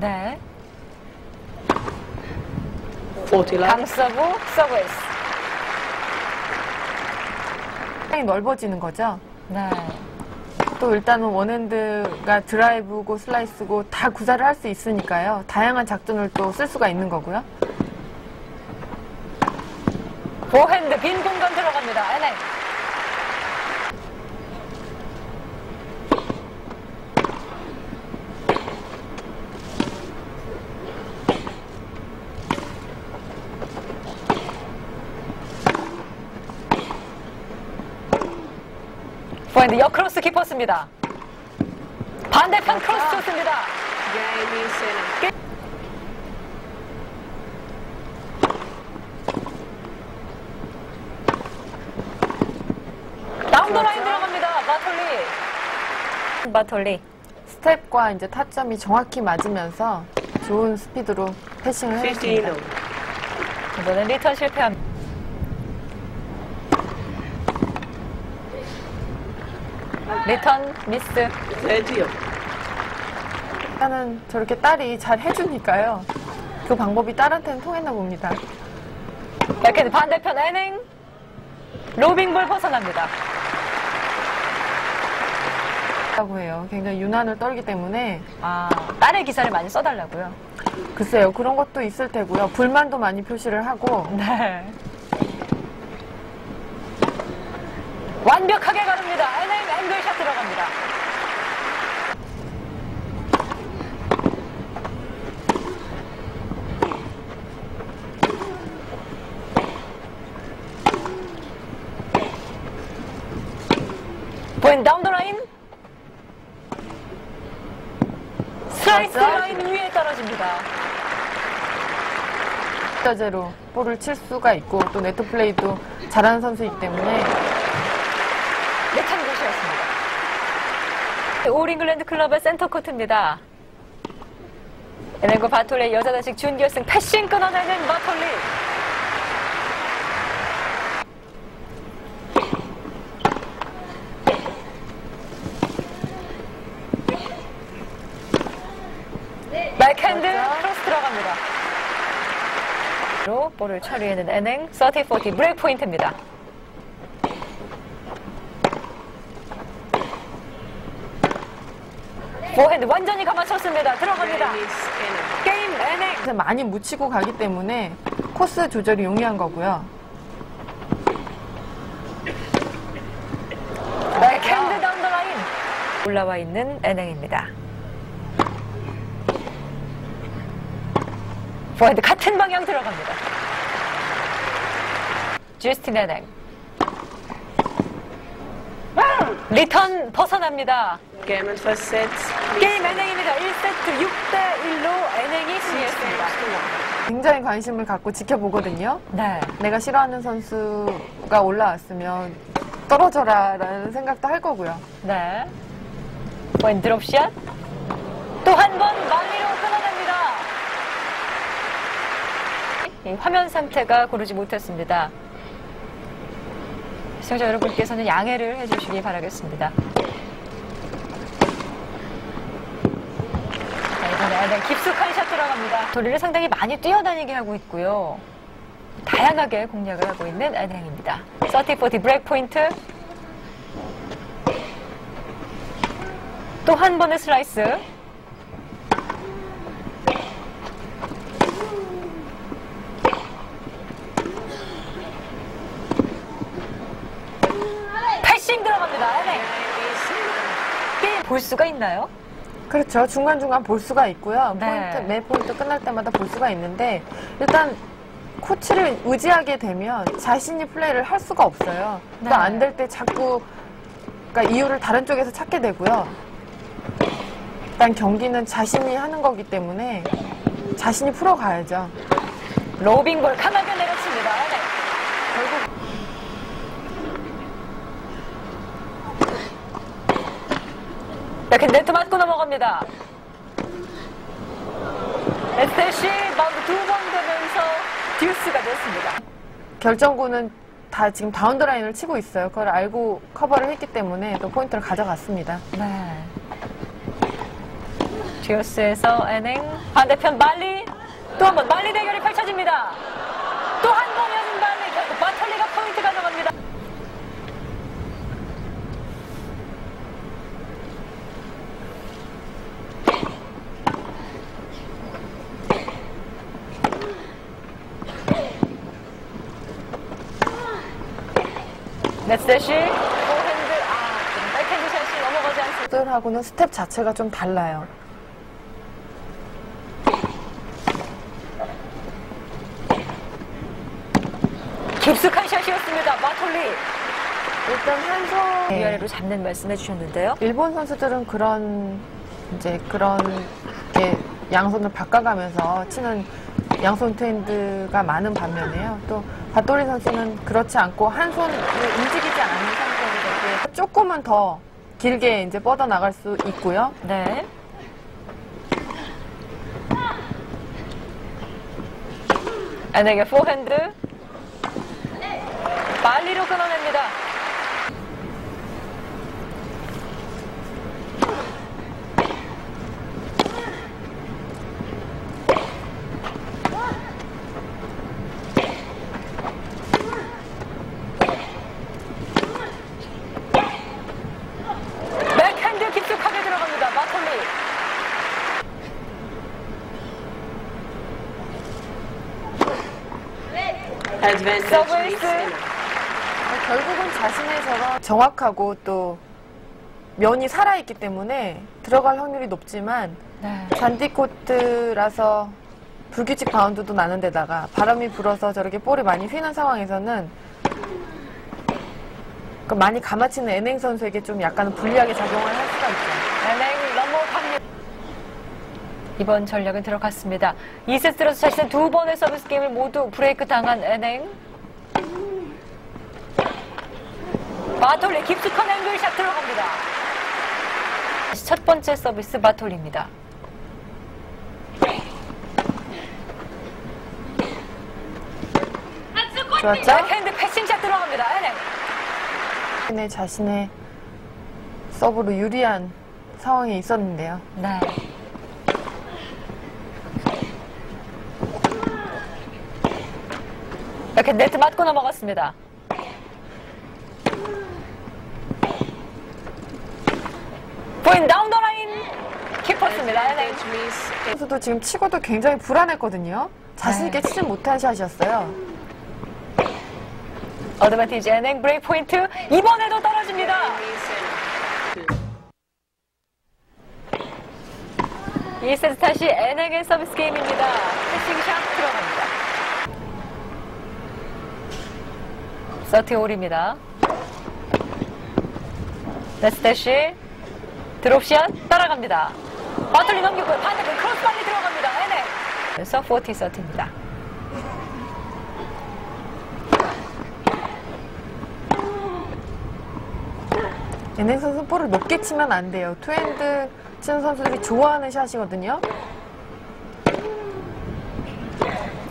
네. 40 love. 강서브 서브 에이스. 상당히 넓어지는 거죠. 네. 또 일단은 one hand가 드라이브고 슬라이스고 다 구사를 할 수 있으니까요. 다양한 작전을 또 쓸 수가 있는 거고요. 포핸드 빈 공간 들어갑니다. 에냉. 포핸드 역크로스 깊었습니다. 반대편 크로스 좋습니다. down the line 들어갑니다. 바톨리. 바톨리. 스텝과 이제 타점이 정확히 맞으면서 좋은 스피드로 패싱을 15 해줬습니다. love. 이번엔 리턴 실패합니다. 리턴 미스. 30 all. 일단은 저렇게 딸이 잘 해주니까요. 그 방법이 딸한테는 통했나 봅니다. 백핸드 반대편 에냉. 로빙볼 벗어납니다. 라고 해요. 굉장히 유난을 떨기 때문에 아, 딸의 기사를 많이 써달라고요. 글쎄요 그런 것도 있을 테고요. 불만도 많이 표시를 하고 네. 완벽하게 가릅니다. 9위에 떨어집니다. 자제로 볼을 칠 수가 있고 또 네트 플레이도 잘하는 선수이기 때문에 네탄 곳이었습니다. 올 잉글랜드 클럽의 센터 코트입니다. 에네고 바톨의 여자 단식 준결승 패싱 끊어내는 마톨리. low 볼을 처리하는 에냉 30-40 브레이크 포인트입니다. 포핸드 완전히 감아쳤습니다. 들어갑니다. 게임. 그래서 많이 묻히고 가기 때문에 코스 조절이 용이한 거고요. 백핸드 down the line. 올라와 있는 에냉입니다. 포핸드 같은 방향 들어갑니다. 주스틴 에냉. 리턴 벗어납니다. Game and first set. 게임 에냉입니다. 1세트 6대 1로 에냉이 승리했습니다. 굉장히 관심을 갖고 지켜보거든요. 네. 내가 싫어하는 선수가 올라왔으면 떨어져라라는 생각도 할 거고요. 네. 원 드롭샷. 또 한번 만리로 끊어냅니다. 이 화면 상태가 고르지 못했습니다. 시청자 여러분께서는 양해를 해주시기 바라겠습니다. 자, 이번에 네, 깊숙한 샷 들어갑니다. 도리를 상당히 많이 뛰어다니게 하고 있고요. 다양하게 공략을 하고 있는 안행입니다. 30-40 브레이크 포인트. 또 한 번의 슬라이스. 패싱 들어갑니다. 에넥. Game is Canada. 게임 볼 수가 있나요? 그렇죠. 중간중간 볼 수가 있고요. 네. 포인트, 매 포인트 끝날 때마다 볼 수가 있는데, 일단, 코치를 의지하게 되면 자신이 플레이를 할 수가 없어요. 네. 또안 될 때 자꾸, 그러니까 이유를 다른 쪽에서 찾게 되고요. 일단 경기는 자신이 하는 거기 때문에 자신이 풀어가야죠. 로빙볼 강하게 내려칩니다. 에냉. 결국 이렇게 네트 맞고 넘어갑니다. 에서 다시 바운드 두번 되면서 듀스가 됐습니다. 결정구는 다 지금 down the line을 치고 있어요. 그걸 알고 커버를 했기 때문에 또 포인트를 가져갔습니다. 네. 듀스에서 에냉 반대편 발리 또 한 번 발리 대결이 펼쳐집니다. 또 한 번 이어진 발리 결국 바톨리가 포인트 가져갑니다. 넷스대시 포핸드 아 백핸드 샷이 넘어가지 않습니다. 들하고는 스텝 자체가 좀 달라요. 깊숙한 샷이었습니다. 마톨리 일단 한손 위아래로 잡는 말씀해 주셨는데요. 일본 선수들은 그런 이제 그런 게 양손을 바꿔가면서 치는 양손 트렌드가 많은 반면에요. 또 바톨리 선수는 그렇지 않고 한 손을 움직이지 않는 이렇게 조금은 더 길게 이제 뻗어 나갈 수 있고요. 네. 에냉의 포핸드. 발리로 끊어냅니다. 백핸드 깊숙하게 들어갑니다. 바톨리. Sinner. 결국은 자신의 저런 정확하고 또 면이 살아있기 때문에 들어갈 확률이 높지만 네. 잔디 코트라서 불규칙 바운드도 나는 데다가 바람이 불어서 저렇게 볼이 많이 휘는 상황에서는 그 많이 감아치는 엔행 선수에게 좀 약간 불리하게 작용을 할 수가 있죠. 엔행 넘어갑니다. 이번 전략은 들어갔습니다. 2세트로서 자신의 두 번의 서비스 게임을 모두 브레이크 당한 엔행. 마톨리 깊숙한 앵글샷 들어갑니다. 첫 번째 서비스 마톨리입니다. 좋았죠? 백핸드 패싱샷 들어갑니다. 에냉. 자신의 서브로 유리한 상황이 있었는데요. 네. 이렇게 네트 맞고 넘어갔습니다. 포핸드 down the line 깊었습니다. 네. 선수도 지금 치고도 굉장히 불안했거든요. 자신있게 치지 못한 샷이었어요. 어드밴티지 에냉 브레이크 포인트 이번에도 떨어집니다. 2세트 다시 에냉의 서비스 게임입니다. 패싱샷 들어갑니다. thirty all입니다. 네트 대시 드롭샷 따라갑니다. 바톨리 넘기고요. 반대편 크로스 빨리 들어갑니다. 그래서 40 thirty입니다. 에냉 선수 볼을 높게 치면 안 돼요. two hand 치는 선수들이 좋아하는 샷이거든요.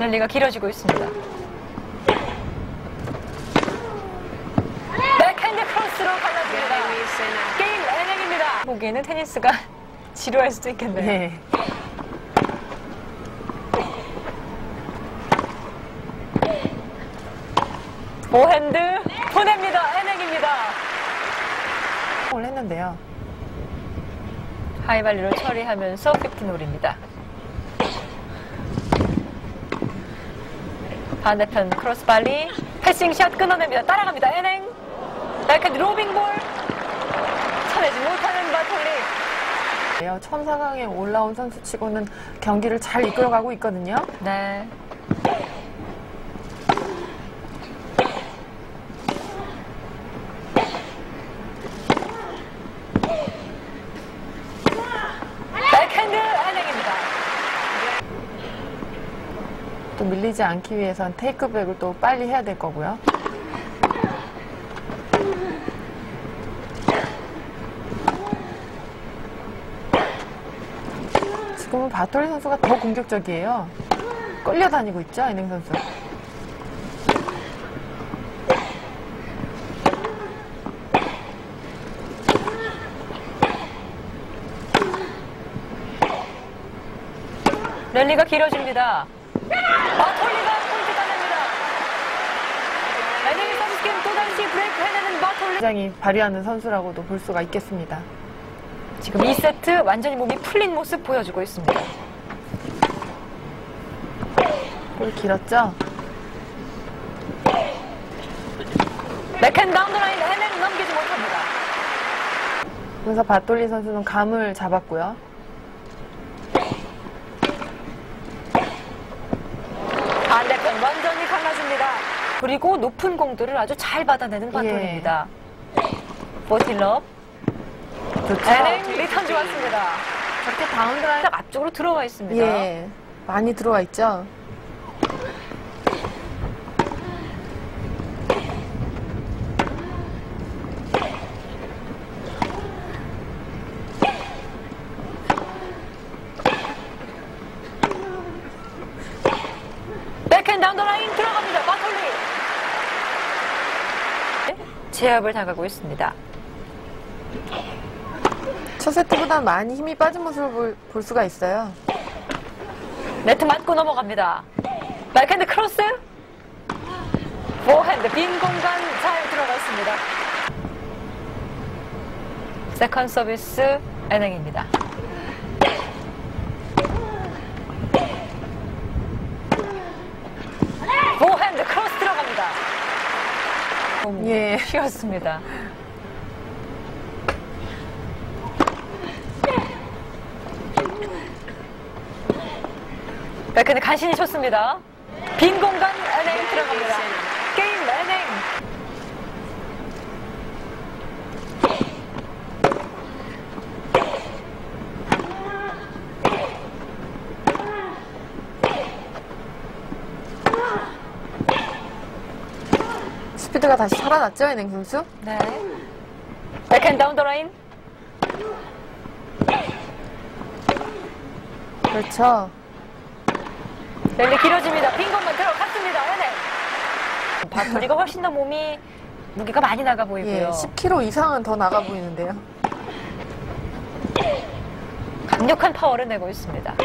랠리가 길어지고 있습니다. 백핸드 크로스로 갈라집니다. Miss Henin. 게임 에냉입니다. 보기에는 테니스가 지루할 수도 있겠네요. 네. 포핸드 보냅니다. 에냉입니다. 을 했는데요. high 발리로 처리하면서 15 all입니다. 반대편 크로스발리 패싱샷 끊어냅니다. 따라갑니다. 에냉 날카로운 로빙볼 쳐내지 못하는 바톨리 예요. 첫 4강에 올라온 선수치고는 경기를 잘 이끌어가고 있거든요. 네. 밀리지 않기 위해선 테이크백을 또 빨리 해야 될 거고요. 지금은 바톨리 선수가 더 공격적이에요. 끌려다니고 있죠, 이능 선수. 랠리가 길어집니다. 바톨리가 포인트 따냅니다. 에냉 서비스 게임 또다시 브레이크 해내는 바톨리. 굉장히 발휘하는 선수라고도 볼 수가 있겠습니다. 지금 2세트 완전히 몸이 풀린 모습 보여주고 있습니다. 볼 길었죠? 백핸드 down the line 에냉은 넘기지 못합니다. 그래서 바톨리 선수는 감을 잡았고요. 반대편 완전히 갈라집니다. 그리고 높은 공들을 아주 잘 받아내는 바톨리입니다. 보틸럽, 좋죠? 에냉 리턴 좋았습니다. 저렇게 down the line 딱 앞쪽으로 들어와 있습니다. 예, 많이 들어와 있죠? 백핸드 down the line 들어갑니다. 바톨리. 제압을 당하고 있습니다. 첫 세트보다 많이 힘이 빠진 모습을 볼, 볼 수가 있어요. 네트 맞고 넘어갑니다. 백핸드 크로스. 포핸드 빈 공간 잘 들어갔습니다. second 서비스 에냉입니다. 포핸드 크로스 들어갑니다. 좀 예. 쉬었습니다. 백핸드 간신히 쳤습니다. 빈 공간 에냉 들어갑니다. 게임 에냉. 스피드가 다시 살아났죠, 에냉 선수? 네. 백핸드 down the line. 그렇죠. 랠리 길어집니다. 빈 공간 들어갔습니다. 에냉. 바톨리가 훨씬 더 몸이 무게가 많이 나가 예, 보이고요. 10kg 이상은 더 나가 보이는데요. 강력한 파워를 내고 있습니다. 15-40.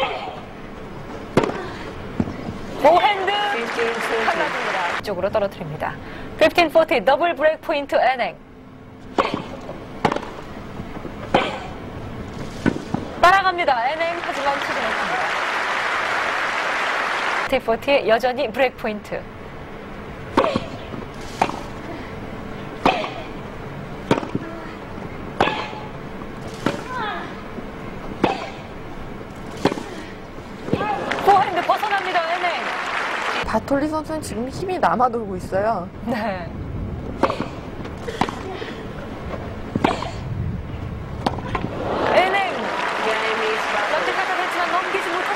칼라집니다. 이쪽으로 떨어뜨립니다. 1540 더블 브레이크 포인트 에냉. 따라갑니다. 에냉 하지만 치지 못합니다. 1540 여전히 브레이크 포인트. 포핸드 벗어납니다. 에냉. 바톨리 선수는 지금 힘이 남아 돌고 있어요. 네.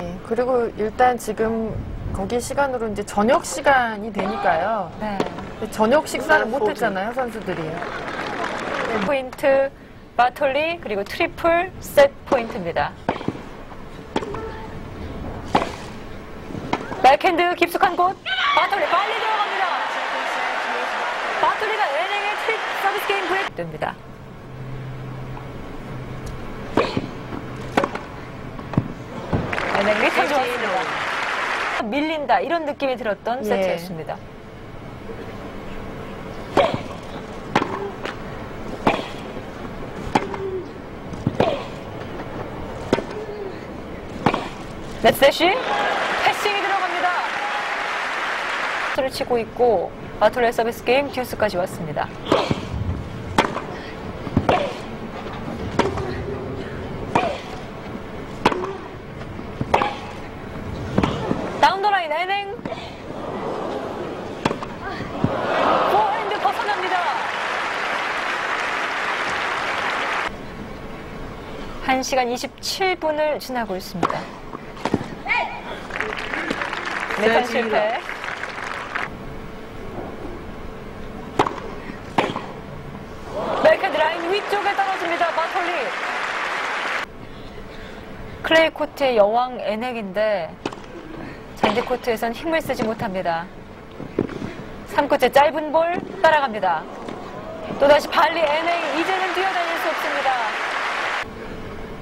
예, 그리고 일단 지금 거기 시간으로 이제 저녁 시간이 되니까요. 네. 저녁 식사를 못 했잖아요, 선수들이. 포인트 바톨리 그리고 트리플 셋 포인트입니다. 백핸드 깊숙한 곳 바톨리 빨리 들어갑니다. 바톨리가 에냉의 트릭 서비스 게임 브레이크 됩니다. 에냉 리턴 좋았습니다. 밀린다 이런 느낌이 들었던 예. 세트였습니다. 네트 대시 패싱이 들어갑니다. 를 치고 있고 바톨리 서비스 게임 듀스까지 왔습니다. down the line 에냉 포핸드 벗어납니다. 1 시간 27분을 지나고 있습니다. 네판 실패. 멜카드 라인 위쪽에 떨어집니다. 마톨리. 클레이 코트의 여왕 에넥인데 잔디 코트에선 힘을 쓰지 못합니다. 3구째 짧은 볼 따라갑니다. 또다시 발리 에넹 이제는 뛰어다닐 수 없습니다.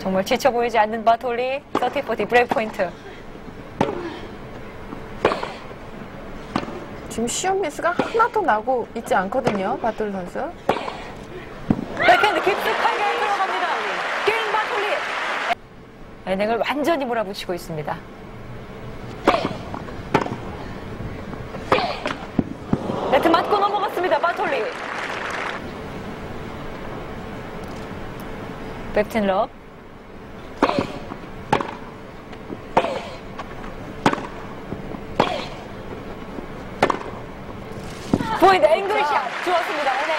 정말 지쳐 보이지 않는 바톨리 30, 40 브레이크 포인트. 지금 쉬운 미스가 하나도 나고 있지 않거든요, 바톨리 선수. 백핸드 깊숙하게 들어갑니다. 게임 바톨리. 에넹을 완전히 몰아붙이고 있습니다. 네트 맞고 넘어갔습니다, 바톨리. 백틴 럽. 포인트 앵글샷 좋았습니다. 엔행.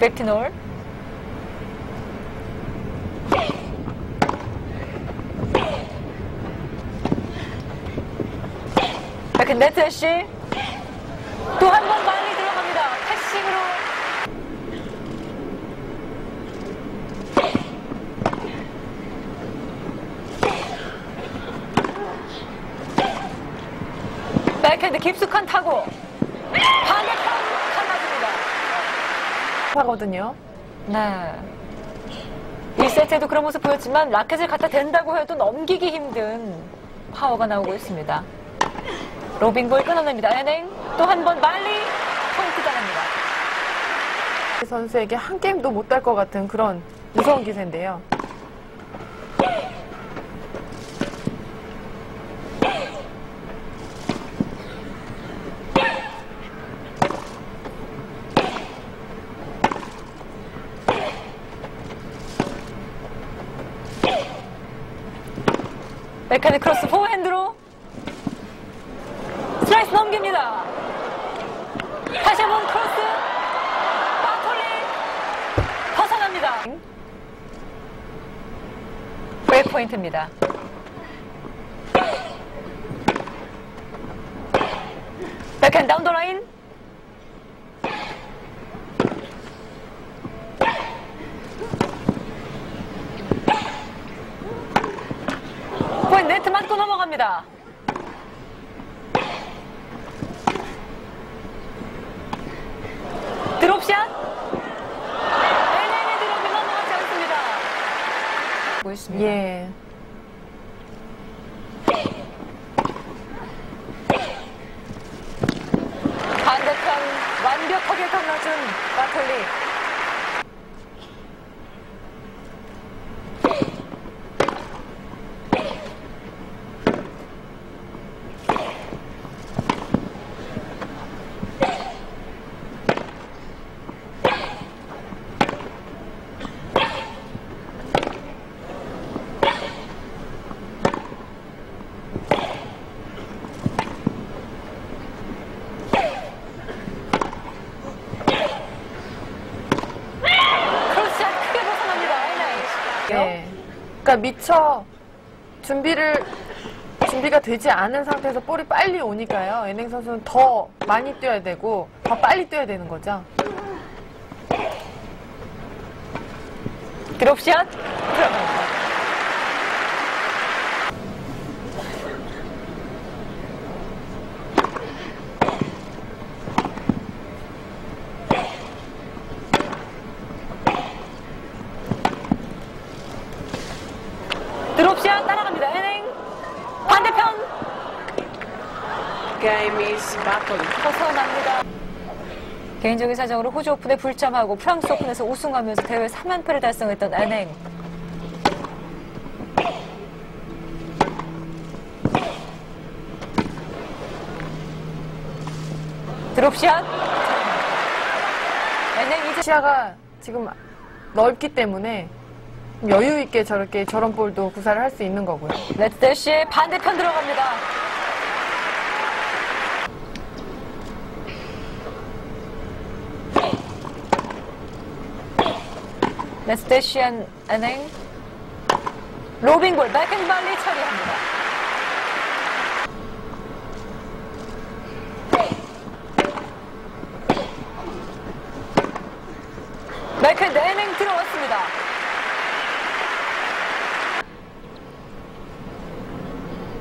백틴올. 백힌 네트시 또한번많이 들어갑니다. 패싱으로 백핸드 깊숙한 타고 반대편 갈라집니다. 하거든요. 네. 1세트에도 그런 모습 보였지만 라켓을 갖다 댄다고 해도 넘기기 힘든 파워가 나오고 있습니다. 로빙볼 끊어냅니다. 엔행 또한 번 말리 포인트 당합니다. 이 선수에게 한 게임도 못달것 같은 그런 무서운 기세인데요. 백핸드 크로스 포핸드로 슬라이스 넘깁니다. 다시 한번 크로스 바톨리 벗어납니다. 브레이크 포인트입니다. 백핸드 down the line 포인트 네트 넘어갑니다. 드롭샷. NN의 드롭이 넘어가지 않습니다. 보였습니다. 예. 반대편 완벽하게 건너준 바톨리. 크로스샷 크게 벗어납니다. NN. 예. 그러니까 미처 준비를 준비가 되지 않은 상태에서 볼이 빨리 오니까요. 엔행 선수는 더 많이 뛰어야 되고 더 빨리 뛰어야 되는 거죠. 드롭샷 들어갑니다. 드롭샷 따라갑니다. 엔행 반대편 Is battle. 벗어납니다. 개인적인 사정으로 호주 오픈에 불참하고 프랑스 오픈에서 우승하면서 대회 3연패를 달성했던 엔행. 드롭샷. 엔행 이제 시야가 지금 넓기 때문에 여유 있게 저렇게 저런 볼도 구사를 할 수 있는 거고요. 네트 대시 반대편 들어갑니다. 네트 대시한 에넹 로빙볼 백핸드 발리 처리합니다. 맥앤 은행 들어왔습니다.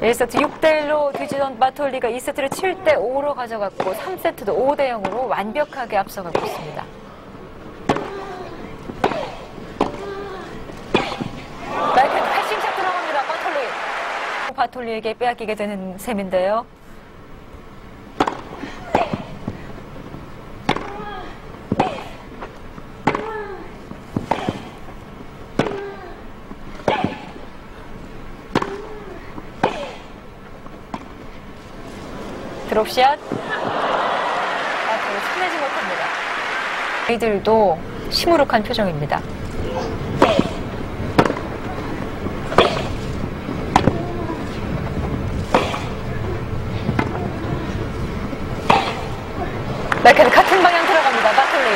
1세트 6대1로 뒤지던 마톨리가 2세트를 7대5로 가져갔고 3세트도 5대0으로 완벽하게 앞서가고 있습니다. 바톨리에게 빼앗기게 되는 셈인데요. 드롭샷. 아주 친해지 못합니다. 아이들도 시무룩한 표정입니다. 라켓 같은 방향 들어갑니다. 바톨리.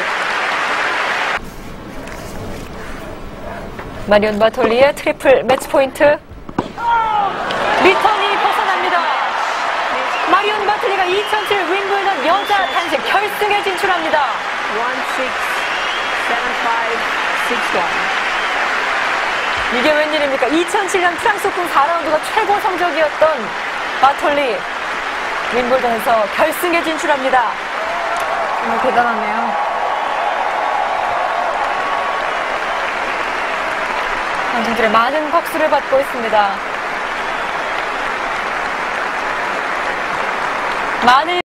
마리온 바톨리의 트리플 매치 포인트. 리턴이 벗어납니다. 마리온 바톨리가 2007 윔블던 여자 단식 결승에 진출합니다. 1 6 7 5 6 1. 이게 웬일입니까? 2007년 프랑스 오픈 4라운드가 최고 성적이었던 바톨리. 윔블던에서 결승에 진출합니다. 정말 대단하네요. 관중들의 많은 박수를 받고 있습니다. 많은